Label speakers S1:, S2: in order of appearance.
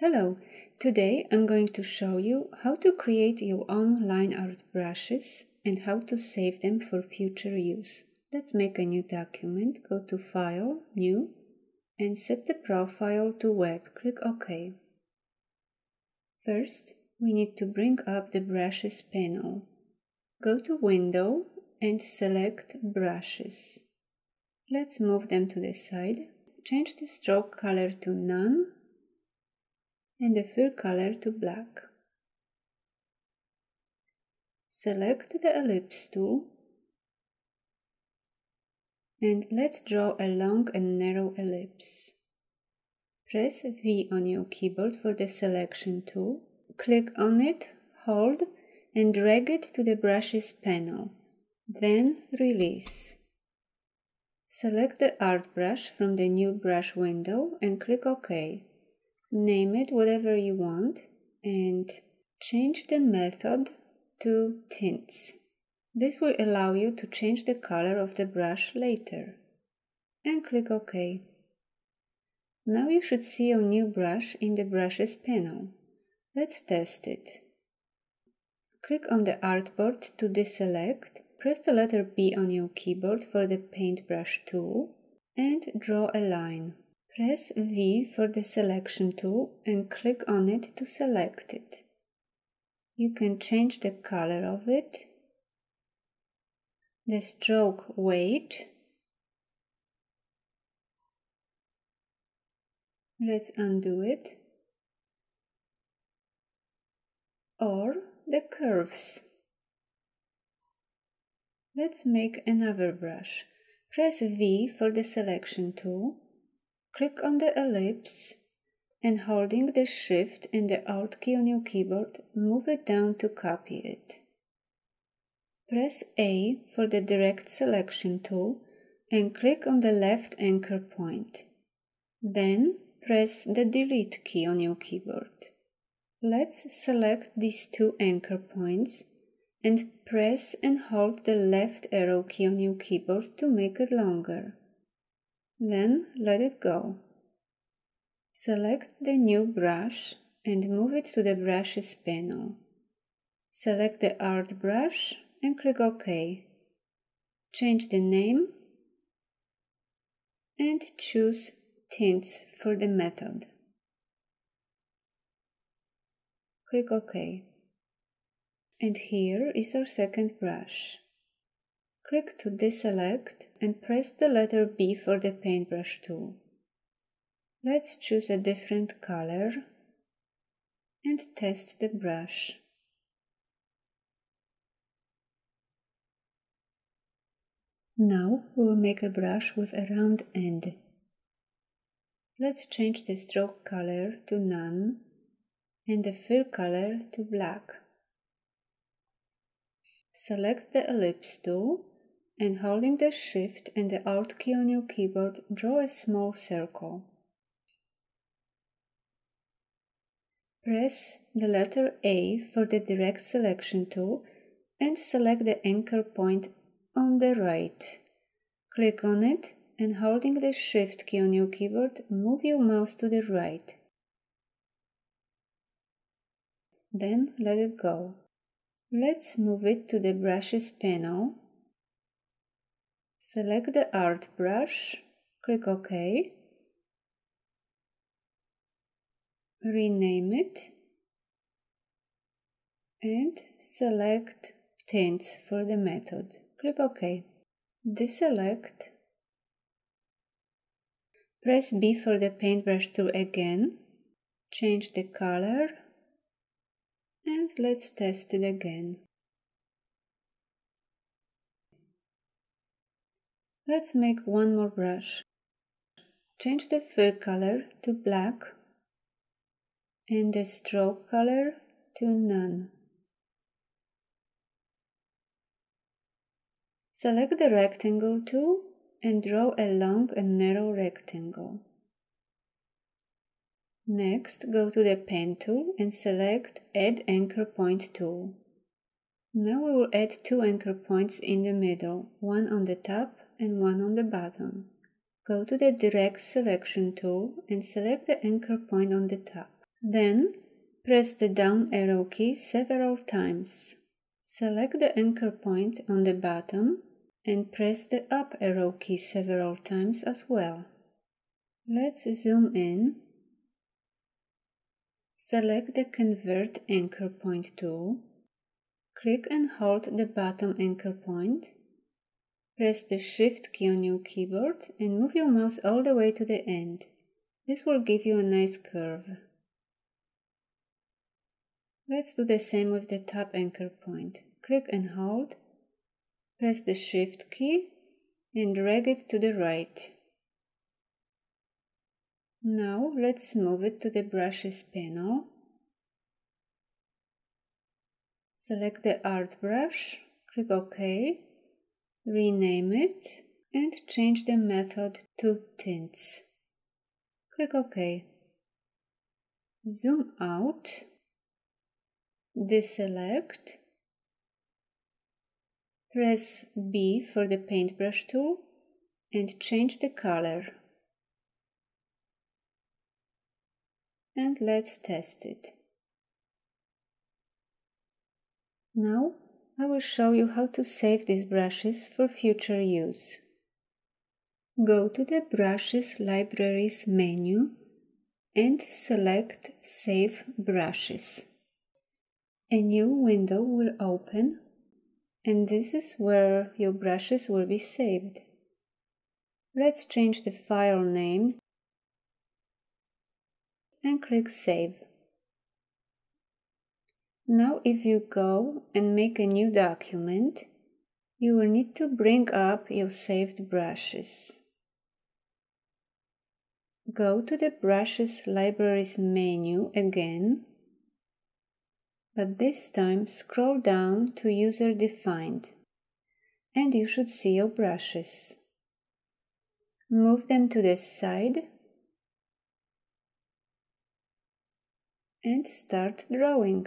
S1: Hello, today I'm going to show you how to create your own line art brushes and how to save them for future use. Let's make a new document, go to File, New, and set the profile to Web. Click OK. First, we need to bring up the Brushes panel. Go to Window and select Brushes. Let's move them to the side. Change the stroke color to None and the fill color to black. Select the ellipse tool and let's draw a long and narrow ellipse. Press V on your keyboard for the selection tool. Click on it, hold and drag it to the brushes panel. Then release. Select the art brush from the new brush window and click OK name it whatever you want and change the method to tints. This will allow you to change the color of the brush later. And click OK. Now you should see your new brush in the brushes panel. Let's test it. Click on the artboard to deselect, press the letter B on your keyboard for the paintbrush tool and draw a line. Press V for the selection tool and click on it to select it. You can change the color of it, the stroke weight, let's undo it, or the curves. Let's make another brush. Press V for the selection tool Click on the ellipse and holding the Shift and the Alt key on your keyboard, move it down to copy it. Press A for the Direct Selection tool and click on the left anchor point. Then press the Delete key on your keyboard. Let's select these two anchor points and press and hold the left arrow key on your keyboard to make it longer. Then let it go. Select the new brush and move it to the brushes panel. Select the art brush and click OK. Change the name and choose tints for the method. Click OK. And here is our second brush. Click to deselect and press the letter B for the paintbrush tool. Let's choose a different color and test the brush. Now we will make a brush with a round end. Let's change the stroke color to none and the fill color to black. Select the ellipse tool and holding the Shift and the Alt key on your keyboard, draw a small circle. Press the letter A for the direct selection tool and select the anchor point on the right. Click on it and holding the Shift key on your keyboard, move your mouse to the right. Then let it go. Let's move it to the brushes panel Select the art brush, click OK, rename it and select tints for the method. Click OK. Deselect. Press B for the paintbrush tool again. Change the color and let's test it again. Let's make one more brush. Change the fill color to black and the stroke color to none. Select the rectangle tool and draw a long and narrow rectangle. Next, go to the pen tool and select Add Anchor Point tool. Now we will add two anchor points in the middle, one on the top and one on the bottom. Go to the Direct Selection tool and select the anchor point on the top. Then press the down arrow key several times. Select the anchor point on the bottom and press the up arrow key several times as well. Let's zoom in. Select the Convert Anchor Point tool. Click and hold the bottom anchor point. Press the Shift key on your keyboard and move your mouse all the way to the end. This will give you a nice curve. Let's do the same with the top anchor point. Click and hold. Press the Shift key and drag it to the right. Now let's move it to the brushes panel. Select the art brush, click OK, rename it and change the method to tints. Click OK. Zoom out deselect, press B for the paintbrush tool and change the color. And let's test it. Now I will show you how to save these brushes for future use. Go to the Brushes Libraries menu and select Save Brushes a new window will open and this is where your brushes will be saved. Let's change the file name and click Save. Now if you go and make a new document, you will need to bring up your saved brushes. Go to the Brushes Libraries menu again but this time scroll down to user defined and you should see your brushes. Move them to the side and start drawing.